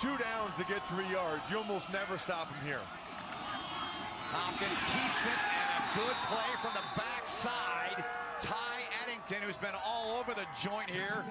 two downs to get three yards. You almost never stop him here. Hopkins keeps it, and a good play from the backside. Ty Eddington, who's been all over the joint here.